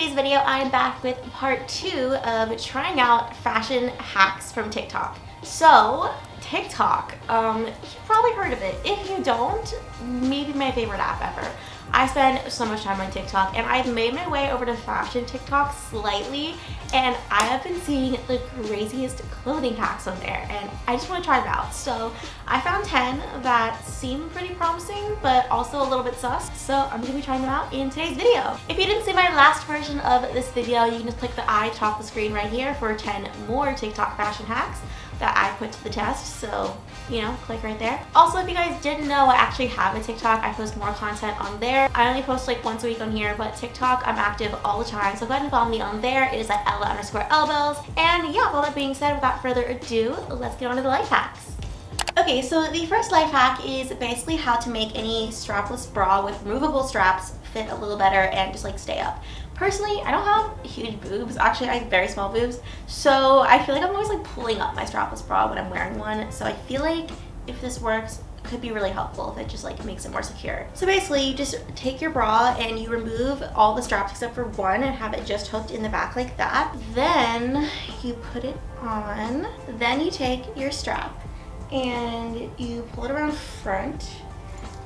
today's video, I am back with part two of trying out fashion hacks from TikTok. So, TikTok, um, you've probably heard of it. If you don't, maybe my favorite app ever. I spend so much time on TikTok and I've made my way over to fashion TikTok slightly and I have been seeing the craziest clothing hacks on there and I just want to try them out. So I found 10 that seem pretty promising but also a little bit sus. So I'm going to be trying them out in today's video. If you didn't see my last version of this video, you can just click the I top of the screen right here for 10 more TikTok fashion hacks that I put to the test. So, you know, click right there. Also, if you guys didn't know, I actually have a TikTok. I post more content on there. I only post like once a week on here, but TikTok, I'm active all the time. So go ahead and follow me on there. It is at Ella underscore Elbells. And yeah, all that being said, without further ado, let's get on to the life hacks. Okay, so the first life hack is basically how to make any strapless bra with removable straps fit a little better and just like stay up. Personally, I don't have huge boobs. Actually, I have very small boobs. So I feel like I'm always like pulling up my strapless bra when I'm wearing one. So I feel like if this works, could be really helpful if it just like makes it more secure. So basically you just take your bra and you remove all the straps except for one and have it just hooked in the back like that. Then you put it on. Then you take your strap and you pull it around front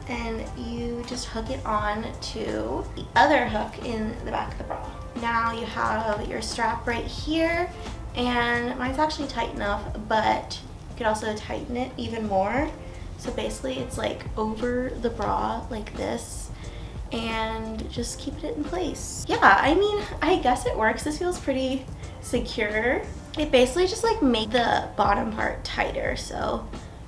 and you just hook it on to the other hook in the back of the bra. Now you have your strap right here and mine's actually tight enough but you could also tighten it even more. So basically it's like over the bra like this and just keep it in place. Yeah, I mean, I guess it works. This feels pretty secure. It basically just like made the bottom part tighter. So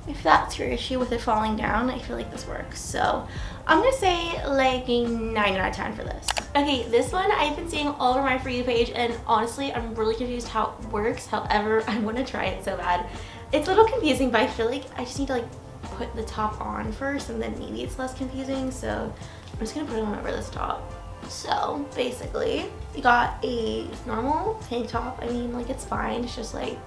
if that's your issue with it falling down, I feel like this works. So I'm gonna say like a 9 out of 10 for this. Okay, this one I've been seeing all over my For You page and honestly, I'm really confused how it works. However, I wanna try it so bad. It's a little confusing, but I feel like I just need to like put the top on first and then maybe it's less confusing. So I'm just gonna put it on over this top. So basically, you got a normal tank top. I mean, like it's fine. It's just like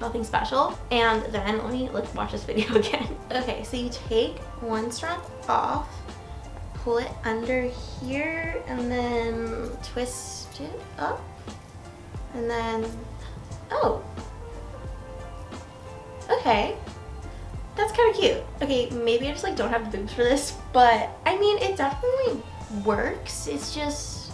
nothing special. And then let me let's watch this video again. Okay, so you take one strap off, pull it under here, and then twist it up. And then, oh, okay. That's kind of cute. Okay, maybe I just like don't have the boobs for this, but I mean, it definitely works. It's just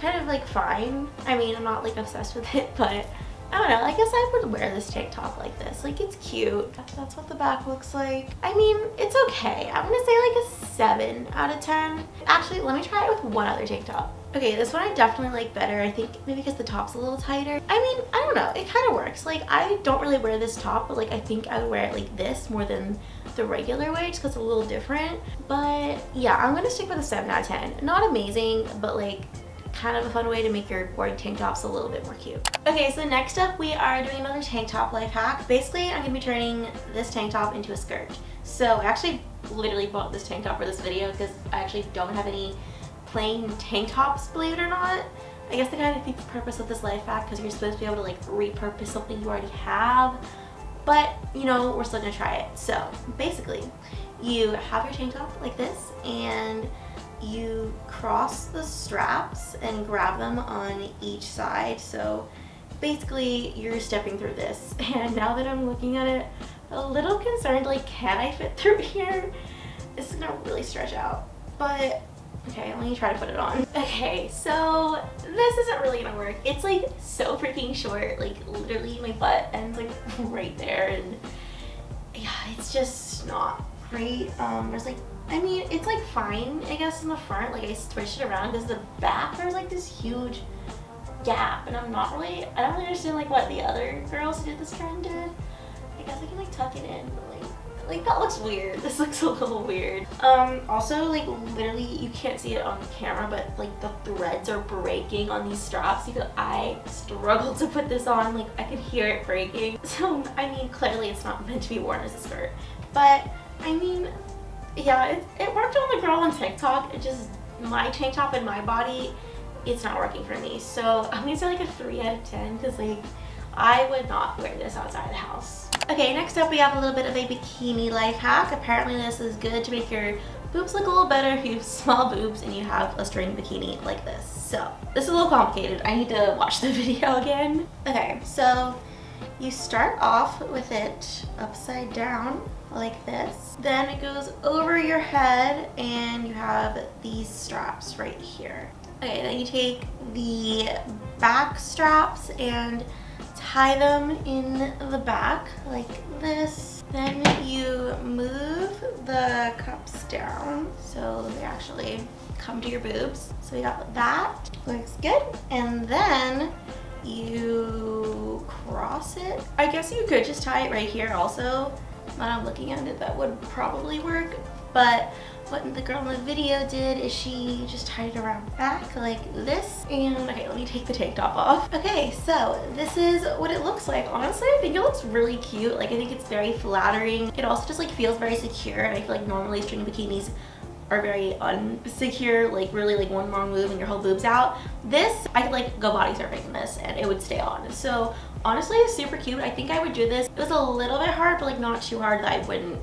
kind of like fine. I mean, I'm not like obsessed with it, but I don't know, I guess I would wear this tank top like this. Like, it's cute. That's what the back looks like. I mean, it's okay. I'm gonna say like a 7 out of 10. Actually, let me try it with one other tank top. Okay, this one I definitely like better. I think maybe because the top's a little tighter. I mean, I don't know. It kind of works. Like, I don't really wear this top, but like, I think I would wear it like this more than the regular way just because it's a little different. But yeah, I'm gonna stick with a 7 out of 10. Not amazing, but like, kind of a fun way to make your boring tank tops a little bit more cute. Okay, so next up we are doing another tank top life hack. Basically, I'm gonna be turning this tank top into a skirt. So I actually literally bought this tank top for this video because I actually don't have any plain tank tops, believe it or not. I guess the kind of the purpose of this life hack because you're supposed to be able to like repurpose something you already have. But, you know, we're still gonna try it. So, basically, you have your tank top like this and you cross the straps and grab them on each side. So basically you're stepping through this. And now that I'm looking at it, a little concerned, like can I fit through here? This is gonna really stretch out. But okay, let me try to put it on. Okay, so this isn't really gonna work. It's like so freaking short, like literally my butt ends like right there and yeah, it's just not great. Um, there's like I mean, it's like fine, I guess, in the front. Like, I switched it around because the back, there's like this huge gap. And I'm not really, I don't really understand like what the other girls who did this trend did. I guess I can like tuck it in, but like, like that looks weird. This looks a little weird. Um, also, like literally, you can't see it on camera, but like the threads are breaking on these straps because I struggled to put this on. Like, I could hear it breaking. So, I mean, clearly it's not meant to be worn as a skirt. But, I mean, yeah, it, it worked on the girl on TikTok. It just, my tank top and my body, it's not working for me. So I'm gonna say like a 3 out of 10 because like, I would not wear this outside the house. Okay, next up we have a little bit of a bikini life hack. Apparently this is good to make your boobs look a little better if you have small boobs and you have a string bikini like this. So this is a little complicated. I need to watch the video again. Okay, so you start off with it upside down like this. Then it goes over your head and you have these straps right here. Okay, then you take the back straps and tie them in the back like this. Then you move the cups down so they actually come to your boobs. So we got that, looks good. And then you cross it. I guess you could just tie it right here also. Now I'm looking at it, that would probably work. But what the girl in the video did is she just tied it around back like this. And okay, let me take the tank top off. Okay, so this is what it looks like. Honestly, I think it looks really cute. Like I think it's very flattering. It also just like feels very secure. And I feel like normally string bikinis are very unsecure, like really like one wrong move and your whole boob's out. This, I could like go body surfing in this and it would stay on. So honestly, it's super cute. I think I would do this. It was a little bit hard, but like not too hard that I wouldn't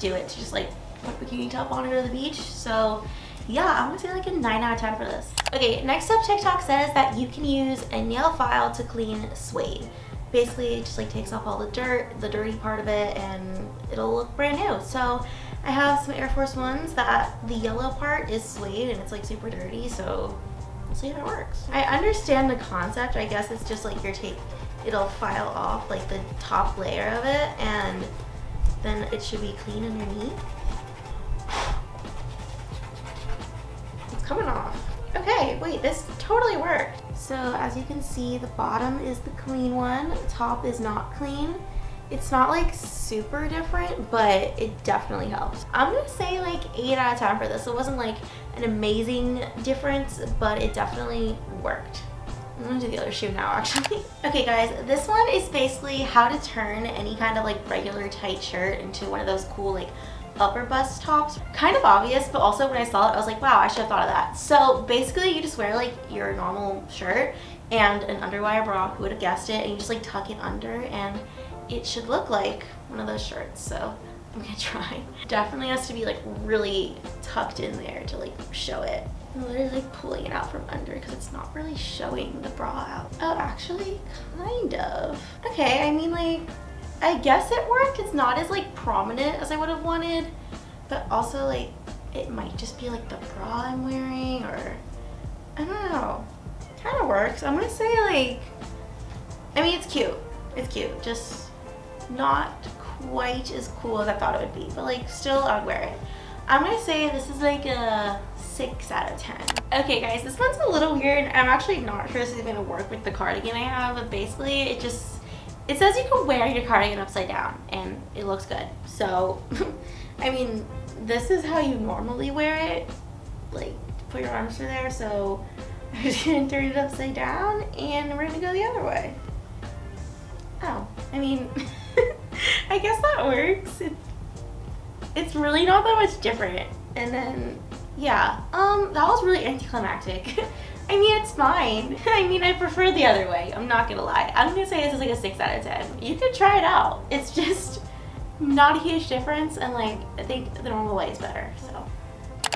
do it to just like put bikini top on go to the beach. So yeah, I'm gonna say like a 9 out of 10 for this. Okay, next up TikTok says that you can use a nail file to clean suede. Basically, it just like takes off all the dirt, the dirty part of it, and it'll look brand new. So I have some Air Force Ones that the yellow part is suede and it's like super dirty, so we'll see if it works. I understand the concept. I guess it's just like your tape, it'll file off like the top layer of it and then it should be clean underneath. It's coming off. Okay, wait, this totally worked. So as you can see, the bottom is the clean one, the top is not clean. It's not like super different, but it definitely helps. I'm gonna say like 8 out of 10 for this. It wasn't like an amazing difference, but it definitely worked. I'm gonna do the other shoe now actually. okay guys, this one is basically how to turn any kind of like regular tight shirt into one of those cool like upper bust tops. Kind of obvious, but also when I saw it, I was like, wow, I should have thought of that. So basically you just wear like your normal shirt and an underwire bra, who would have guessed it, and you just like tuck it under and it should look like one of those shirts. So I'm gonna try. Definitely has to be like really tucked in there to like show it. I'm literally like pulling it out from under because it's not really showing the bra out. Oh, actually, kind of. Okay, I mean like, I guess it worked. It's not as like prominent as I would have wanted, but also like, it might just be like the bra I'm wearing or, I don't know. Kind of works. I'm gonna say like, I mean, it's cute. It's cute. Just not quite as cool as I thought it would be, but like still I would wear it. I'm gonna say this is like a 6 out of 10. Okay guys, this one's a little weird. I'm actually not sure this is gonna work with the cardigan I have, but basically it just, it says you can wear your cardigan upside down and it looks good. So, I mean, this is how you normally wear it. Like, put your arms through there, so I'm just gonna turn it upside down and we're gonna go the other way. Oh, I mean, I guess that works. It, it's really not that much different. And then, yeah, um, that was really anticlimactic. I mean, it's fine. I mean, I prefer the other way. I'm not gonna lie. I'm gonna say this is like a 6 out of 10. You could try it out. It's just not a huge difference, and like, I think the normal way is better, so.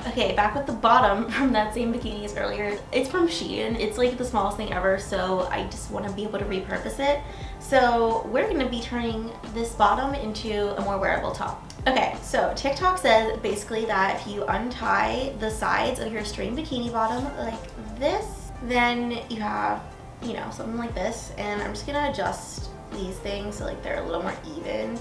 Okay, back with the bottom from that same bikini as earlier. It's from Shein. It's like the smallest thing ever, so I just want to be able to repurpose it. So we're going to be turning this bottom into a more wearable top. Okay, so TikTok says basically that if you untie the sides of your string bikini bottom like this, then you have, you know, something like this. And I'm just going to adjust these things so like they're a little more even.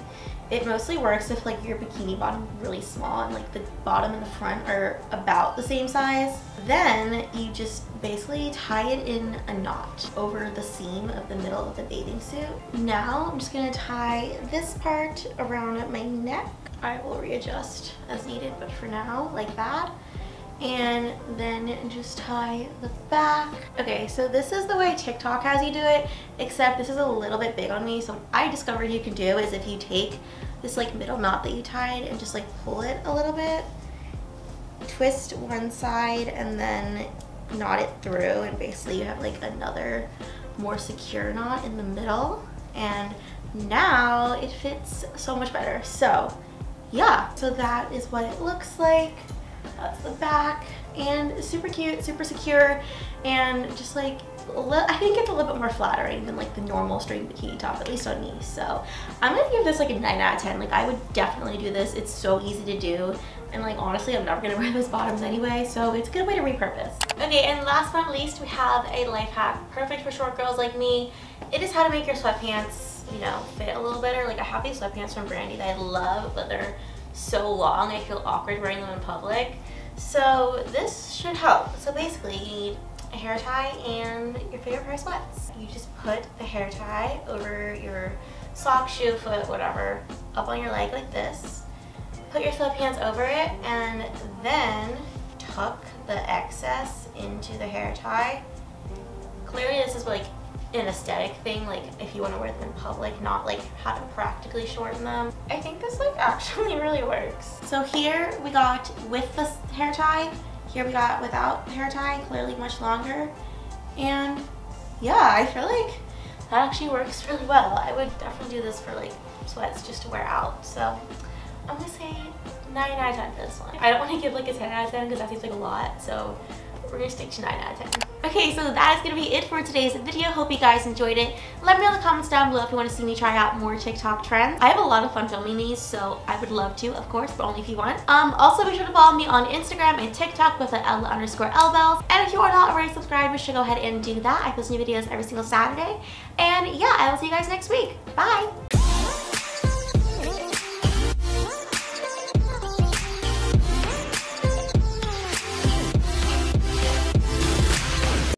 It mostly works if like your bikini bottom really small and like the bottom and the front are about the same size. Then you just basically tie it in a knot over the seam of the middle of the bathing suit. Now I'm just gonna tie this part around my neck. I will readjust as needed, but for now, like that and then just tie the back. Okay, so this is the way TikTok has you do it, except this is a little bit big on me. So I discovered you can do is if you take this like middle knot that you tied and just like pull it a little bit, twist one side and then knot it through and basically you have like another more secure knot in the middle and now it fits so much better. So yeah, so that is what it looks like. That's the back and super cute, super secure, and just like I think it's a little bit more flattering than like the normal string bikini top, at least on me. So I'm gonna give this like a 9 out of 10. Like I would definitely do this. It's so easy to do. And like honestly, I'm never gonna wear those bottoms anyway, so it's a good way to repurpose. Okay, and last but not least, we have a life hack, perfect for short girls like me. It is how to make your sweatpants, you know, fit a little better. Like I have these sweatpants from Brandy that I love, but they're so long, I feel awkward wearing them in public. So this should help. So basically, you need a hair tie and your favorite pair of sweats. You just put the hair tie over your sock, shoe, foot, whatever, up on your leg like this. Put your sweatpants over it and then tuck the excess into the hair tie. Clearly this is like an aesthetic thing, like if you want to wear them in public, not like how to practically shorten them. I think this like actually really works. So here we got with the hair tie, here we got without hair tie, clearly much longer. And yeah, I feel like that actually works really well. I would definitely do this for like sweats just to wear out. So I'm gonna say 9 out of 10 for this one. I don't want to give like a 10 out of 10 because that seems like a lot. So to 9 out of 10. Okay, so that is gonna be it for today's video. Hope you guys enjoyed it. Let me know in the comments down below if you want to see me try out more TikTok trends. I have a lot of fun filming these, so I would love to, of course, but only if you want. Um, also be sure to follow me on Instagram and TikTok with the Ella underscore Elbells. And if you are not already subscribed, you should go ahead and do that. I post new videos every single Saturday. And yeah, I will see you guys next week. Bye!